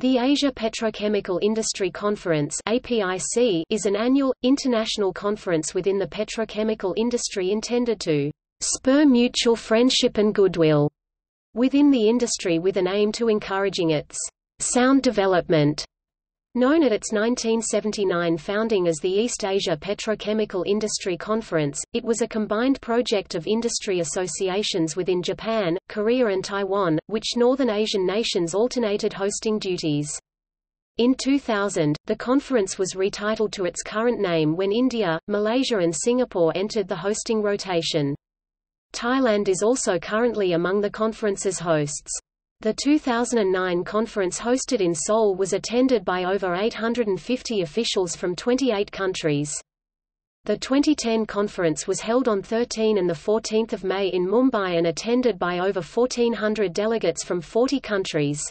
The Asia Petrochemical Industry Conference APIC is an annual, international conference within the petrochemical industry intended to spur mutual friendship and goodwill within the industry with an aim to encouraging its sound development. Known at its 1979 founding as the East Asia Petrochemical Industry Conference, it was a combined project of industry associations within Japan, Korea and Taiwan, which Northern Asian nations alternated hosting duties. In 2000, the conference was retitled to its current name when India, Malaysia and Singapore entered the hosting rotation. Thailand is also currently among the conference's hosts. The 2009 conference hosted in Seoul was attended by over 850 officials from 28 countries. The 2010 conference was held on 13 and 14 May in Mumbai and attended by over 1,400 delegates from 40 countries.